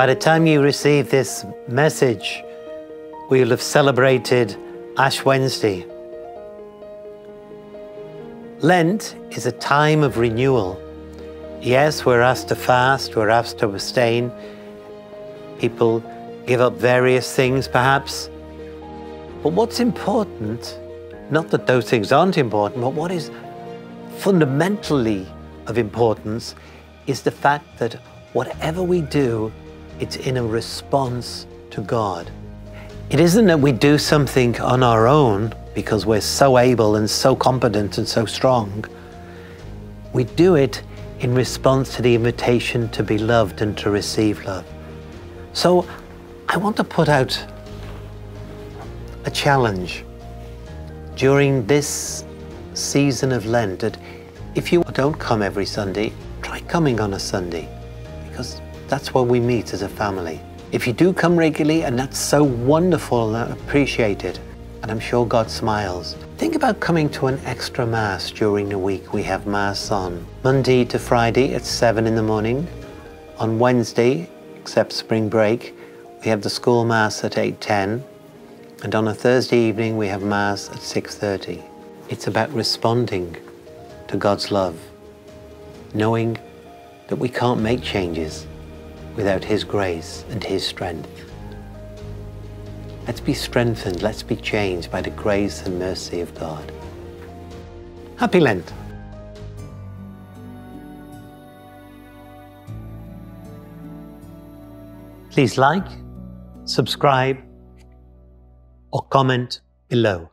By the time you receive this message, we'll have celebrated Ash Wednesday. Lent is a time of renewal. Yes, we're asked to fast, we're asked to abstain. People give up various things, perhaps. But what's important, not that those things aren't important, but what is fundamentally of importance is the fact that whatever we do, it's in a response to God. It isn't that we do something on our own because we're so able and so competent and so strong. We do it in response to the invitation to be loved and to receive love. So I want to put out a challenge during this season of Lent that if you don't come every Sunday, try coming on a Sunday because that's where we meet as a family. If you do come regularly, and that's so wonderful and appreciated, and I'm sure God smiles, think about coming to an extra Mass during the week. We have Mass on Monday to Friday at 7 in the morning. On Wednesday, except spring break, we have the school Mass at 8.10. And on a Thursday evening, we have Mass at 6.30. It's about responding to God's love, knowing that we can't make changes without His grace and His strength. Let's be strengthened, let's be changed by the grace and mercy of God. Happy Lent! Please like, subscribe, or comment below.